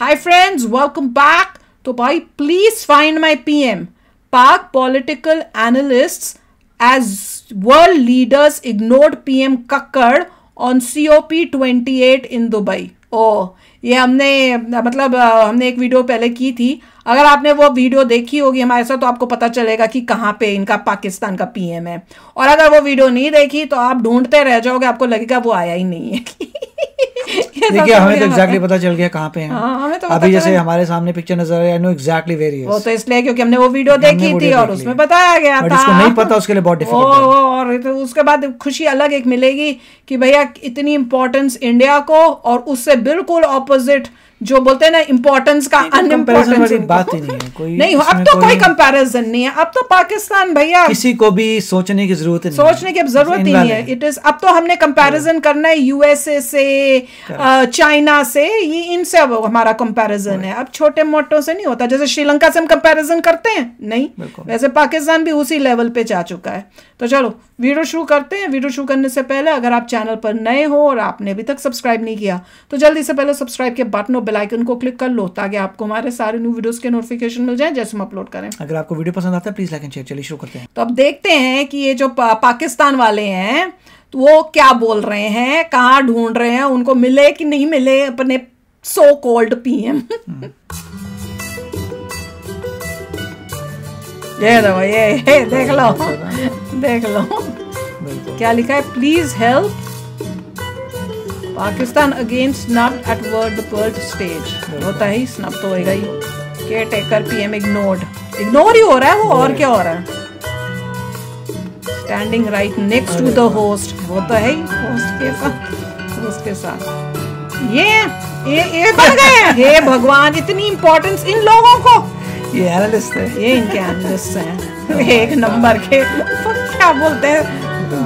Hi friends welcome back तो भाई please find my PM Pak political analyst as world leaders ignored PM Kakar on COP 28 in Dubai ओ ये हमने मतलब हमने एक वीडियो पहले की थी। अगर आपने वो वीडियो देखी होगी हमारे साथ तो आपको पता चलेगा कि कहाँ पे इनका पाकिस्तान का पीएम है। और अगर वो वीडियो नहीं देखी तो आप ढूंढते रह जाओगे आपको लगेगा वो आया ही नहीं है। देखिए हमें तो एग्जैक्टली पता चल गया कहाँ पे हैं। हाँ, हमें तो अभी जैसे हमारे सामने पिक्चर नज़र आई नो एग्जैक्टली वेरी वो तो इसलिए क्योंकि हमने वो वीडियो देखी थी और उसमें बताया गया था। नहीं पता उसके लिए बहुत डिफ़िकल्ट और तो उसके बाद खुशी अलग एक मिलेगी कि भैया इतनी इंपॉर्टेंस इंडिया को और उससे बिल्कुल ऑपोजिट जो बोलते हैं ना इम्पोर्टेंस का अनइम्पोर्टेंस बात ही नहीं है कोई नहीं अब तो कोई कंपैरिजन नहीं है। अब तो पाकिस्तान भैया। किसी को भी सोचने की ज़रूरत नहीं सोचने की अब ज़रूरत ही नहीं है। इट इज़ अब तो हमने कंपैरिजन करना है यूएसए से चाइना से ये इनसे अब हमारा कंपैरिजन है। अब छोटे मोटों से नहीं होता। जैसे श्रीलंका से हम कंपैरिजन करते हैं? नहीं। वैसे पाकिस्तान भी उसी लेवल पे जा चुका है। तो चलो वीडियो शुरू करते हैं। वीडियो शुरू करने से पहले अगर आप चैनल पर नए हो और आपने अभी तक सब्सक्राइब नहीं किया तो जल्दी से पहले सब्सक्राइब के बटन बेल आइकन को क्लिक कर लो ताकि आपको हमारे सारे न्यू वीडियोस के नोटिफिकेशन मिल जाए। जैसे हम अपलोड करें अगर आपको वीडियो पसंद आता है प्लीज़ लाइक एंड शेयर चलिए शुरू करते हैं। तो अब देखते हैं कि ये जो पा, पाकिस्तान वाले हैं तो वो क्या बोल रहे हैं कहाँ ढूंढ रहे हैं उनको मिले कि नहीं मिले अपने सो कोल्ड पीएम ये देखो ये, ये देख लो देख लो। क्या लिखा है? Please help Pakistan again snub at world world stage होता है ही स्नब तो होएगा ही। Care taker PM ignored ignore ही हो रहा है वो और क्या हो रहा है? Standing right next to the host वो तो है ही होस्ट के साथ होस्ट के साथ। ये ये ये बन गए हे। भगवान इतनी इंपॉर्टेंस इन लोगों को। ये एनालिस्ट है। ये इनके एनालिस्ट हैं। एक नंबर के। क्या बोलते हैं?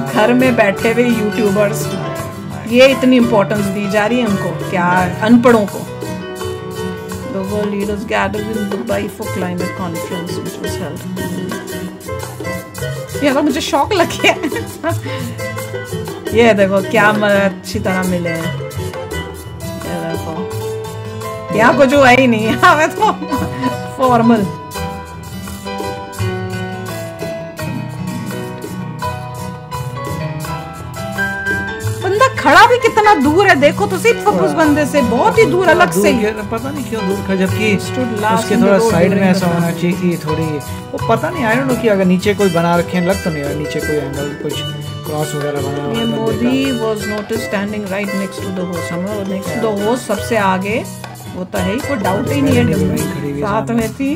घर में बैठे हुए यूट्यूबर्स ये इतनी इम्पोर्टेंस दी जा रही है उनको क्या अनपढ़ों को. ये तो मुझे शौक लग गया। ये देखो, क्या अच्छी तरह मिले हैं। यहाँ कुछ हुआ ही नहीं है तो फॉर्मल खड़ा भी कितना दूर है देखो तो सिर्फ़ उस बंदे से बहुत ही दूर अलग से। पता नहीं क्यों दूर खड़ा जबकि उसके थोड़ा साइड में ऐसा होना चाहिए कि थोड़ी वो पता नहीं आई नो कि अगर नीचे कोई बना रखे लग तो नहीं नीचे कोई एंगल कुछ क्रॉस वगैरह बना Modi was notice standing right next to the host next to the host सबसे आगे वो तो है कोई डाउट ही नहीं है साथ में। थी।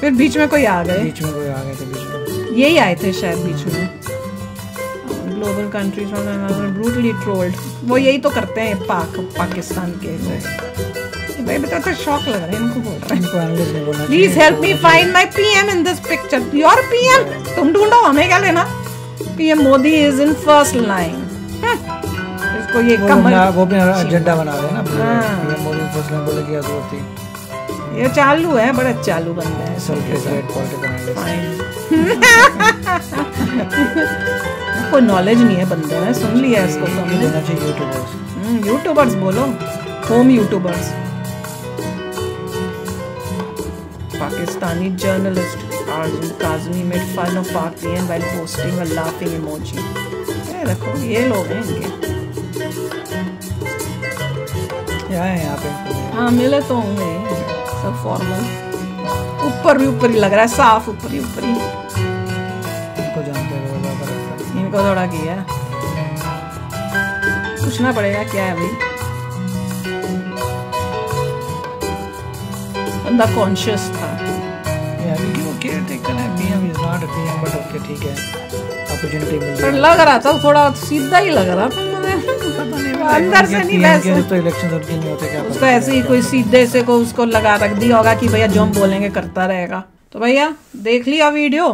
फिर बीच में कोई आ गए। बीच में कोई आ गए थे बीच में। यही आए थे शायद बीच में। ग्लोबल कंट्रीज़ ब्रूटली ट्रोल्ड वो यही तो करते हैं पाक पाकिस्तान के भाई बता तो शौक लग रहा है इनको बोल रहे हैं। Please help me find my PM in this picture your PM तुम ढूंढो हमें क्या लेना? PM Modi is in first line इसको ये कमल वो भी एजेंडा बना रहे हैं ना पीएम मोदी फ़र्स्ट लाइन बोले ज़रूरत थी। ये चालू है बड़ा चालू बंदा है। कोई नॉलेज नहीं है बंदे में सुन लिया इसको तो। हमें देना चाहिए यूट्यूबर्स हम्म, बोलो home YouTubers Pakistani journalist Aarzoo Kazmi made fun of Pakistan while posting a laughing emoji ये देखो ये लोग हैं इनके। यहाँ पे? हाँ मिले तो होंगे सब फॉर्मल ऊपर भी ऊपर ही लग रहा है साफ़ ऊपर ही ऊपर ही। इनको थोड़ा किया पूछना पड़ेगा क्या है भाई। बंदा कॉन्शियस था। पर लग रहा था थोड़ा सीधा ही लग रहा था अंदर से नहीं वैसे तो इलेक्शन उनके नहीं होते क्या उसको ऐसे ही कोई सीधे से को उसको लगा रख दिया होगा कि भैया जो हम बोलेंगे करता रहेगा। तो भैया देख लिया वीडियो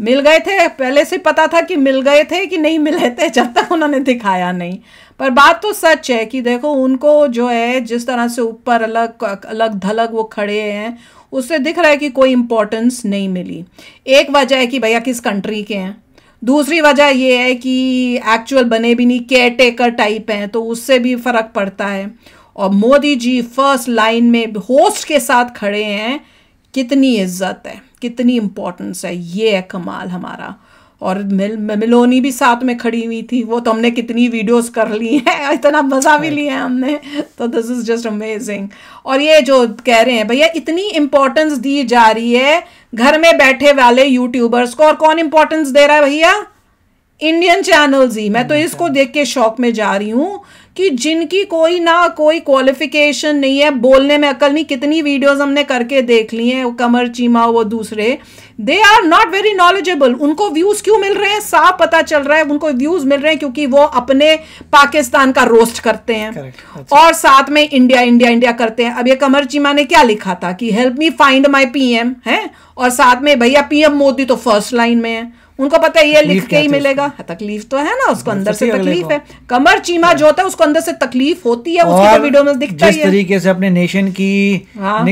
मिल गए थे, पहले से पता था कि मिल गए थे कि नहीं मिले थे, जब तक उन्होंने दिखाया नहीं। पर बात तो सच है कि देखो, उनको जो है, जिस तरह से ऊपर अलग अलग धलग वो खड़े हैं, उससे दिख रहा है कि कोई इम्पोर्टेंस नहीं मिली। एक वजह है कि भैया किस कंट्री के हैं। दूसरी वजह ये है कि एक्चुअल बने भी नहीं केयर टेकर टाइप हैं तो उससे भी फ़र्क पड़ता है। और मोदी जी फ़र्स्ट लाइन में होस्ट के साथ खड़े हैं, कितनी इज़्ज़त है। कितनी इंपॉर्टेंस है ये है कमाल हमारा। और मिल मिलोनी भी साथ में खड़ी हुई थी वो तो हमने कितनी वीडियोस कर ली हैं इतना मज़ा भी लिया है हमने तो दिस इज़ जस्ट अमेजिंग और ये जो कह रहे हैं भैया इतनी इम्पोर्टेंस दी जा रही है घर में बैठे वाले यूट्यूबर्स को और कौन इम्पोर्टेंस दे रहा है भैया? इंडियन चैनल्स ही। मैं तो इसको देख के शौक में जा रही हूँ कि जिनकी कोई ना कोई क्वालिफिकेशन नहीं है बोलने में अकल नहीं कितनी वीडियोस हमने करके देख ली हैं कमर चीमा वो दूसरे। They are not very knowledgeable उनको व्यूज़ क्यों मिल रहे हैं? साफ़ पता चल रहा है उनको व्यूज़ मिल रहे हैं क्योंकि वो अपने पाकिस्तान का रोस्ट करते हैं। और साथ में इंडिया इंडिया इंडिया करते हैं। अब ये कमर चीमा ने क्या लिखा था कि help me find my PM है? और साथ में भैया पीएम मोदी तो फ़र्स्ट लाइन में है। उनको पता है ये लिख के ही मिलेगा। तकलीफ़ तो है ना उसको अंदर से तकलीफ़ है। कमर चीमा जो होता है उसको अंदर से तकलीफ़ होती है उसकी तो वीडियो में दिखता है जिस तरीके से अपने नेशन की हाँ।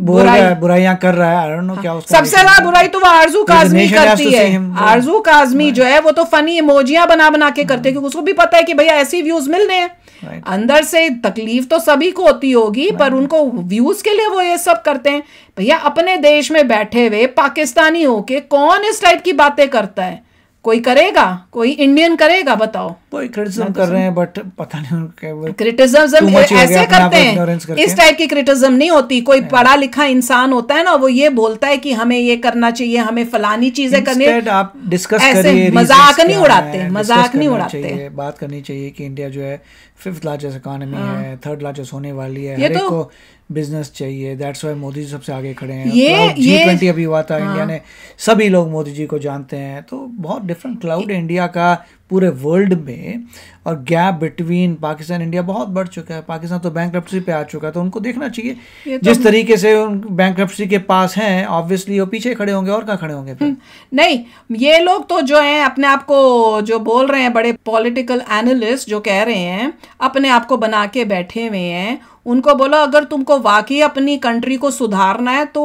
बुराई। बुराइयाँ कर रहा है आई डोंट नो क्या उसका सबसे ज़्यादा बुराई तो वो आरज़ू काजमी करती है। आरज़ू काजमी जो है वो तो फनी इमोजियाँ बना बना के करते हैं क्योंकि उसको भी पता है कि भैया ऐसे व्यूज़ मिल रहे हैं। Right. अंदर से तकलीफ़ तो सभी को होती होगी right. पर उनको व्यूज़ के लिए वो ये सब करते हैं भैया अपने देश में बैठे हुए पाकिस्तानी होके कौन इस टाइप की बातें करता है कोई करेगा? कोई इंडियन करेगा? बताओ। कोई क्रिटिसिज्म कर रहे हैं बट पता नहीं क्रिटिसिज्म ऐसे करते हैं। इस टाइप की क्रिटिसिज्म नहीं होती। कोई पढ़ा लिखा इंसान होता है ना वो ये बोलता है कि हमें ये करना चाहिए हमें फलानी चीज़ें करनी आप डिस्कस ऐसे मज़ाक नहीं उड़ाते मज़ाक नहीं उड़ाते। बात करनी चाहिए कि इंडिया जो है फिफ्थ लार्जेस्ट इकोनॉमी है। थर्ड लार्जेस्ट होने वाली है तो बिज़नेस चाहिए दैट्स वाई मोदी जी सबसे आगे खड़े हैं। ये जी ट्वेंटी अभी हुआ था हाँ. इंडिया ने सभी लोग मोदी जी को जानते हैं। तो बहुत डिफरेंट क्लाउड इंडिया का पूरे वर्ल्ड में और गैप बिटवीन पाकिस्तान इंडिया बहुत बढ़ चुका है। पाकिस्तान तो बैंक पे आ चुका है तो उनको देखना चाहिए तो जिस तरीके से उन बैंक के पास हैं ऑब्वियसली वो पीछे खड़े होंगे और कहाँ खड़े होंगे हम्म, नहीं ये लोग तो जो हैं अपने आप को जो बोल रहे हैं बड़े पॉलिटिकल एनालिस्ट जो कह रहे हैं अपने आप को बना के बैठे हुए हैं उनको बोलो, अगर तुमको वाकई अपनी कंट्री को सुधारना है तो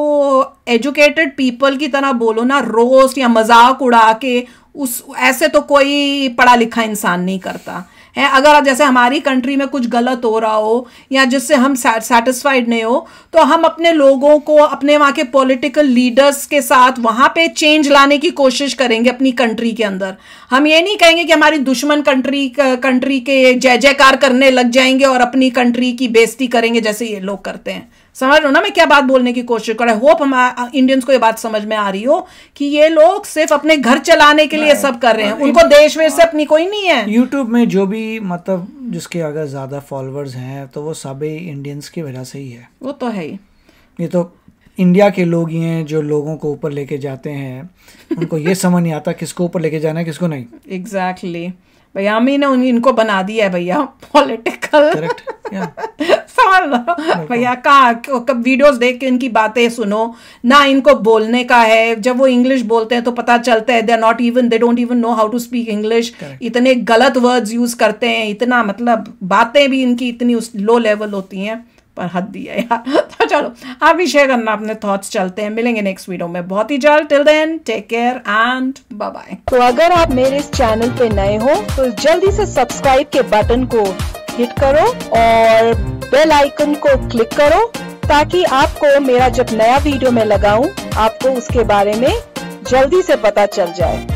एजुकेटेड पीपल की तरह बोलो ना, रोस्ट या मज़ाक उड़ा के, उस, ऐसे तो कोई पढ़ा लिखा इंसान नहीं करता। है? अगर जैसे हमारी कंट्री में कुछ गलत हो रहा हो या जिससे हम सेटिस्फाइड नहीं हो तो हम अपने लोगों को अपने वहाँ के पॉलिटिकल लीडर्स के साथ वहाँ पे चेंज लाने की कोशिश करेंगे अपनी कंट्री के अंदर। हम ये नहीं कहेंगे कि हमारी दुश्मन कंट्री कंट्री के जय जयकार करने लग जाएँगे और अपनी कंट्री की बेइज्जती करेंगे जैसे ये लोग करते हैं। समझ लो ना मैं क्या बात बोलने की कोशिश कर रहा होप हम इंडियंस को ये बात समझ में आ रही हो कि ये लोग सिर्फ़ अपने घर चलाने के लिए सब कर रहे हैं। उनको देश में से अपनी कोई नहीं है। यूट्यूब में जो भी मतलब जिसके अगर ज़्यादा फॉलोअर्स हैं तो वो सभी इंडियंस की वजह से ही है। वो तो है ही। ये तो इंडिया के लोग ही हैं जो लोगों को ऊपर लेके जाते हैं। उनको ये समझ नहीं आता किसको ऊपर लेके जाना है किसको नहीं। Exactly exactly. भैया हम ही ने इनको बना दिया है भैया पॉलिटिकल समझ लो भैया कहाँ कब वीडियोस देख के इनकी बातें सुनो। ना इनको बोलने का है। जब वो इंग्लिश बोलते हैं तो पता चलता है they are not even they don't even know how to speak English इतने गलत वर्ड्स यूज़ करते हैं। इतना मतलब बातें भी इनकी इतनी लो लेवल होती हैं। पर हद दिया यार। तो चलो आप भी शेयर करना अपने थॉट्स चलते हैं। मिलेंगे नेक्स्ट वीडियो में। बहुत ही जल्द। Till then take care and bye bye तो अगर आप मेरे इस चैनल पे नए हो तो जल्दी से सब्सक्राइब के बटन को हिट करो और बेल आइकन को क्लिक करो ताकि आपको मेरा जब नया वीडियो में लगाऊँ, आपको उसके बारे में जल्दी से पता चल जाए।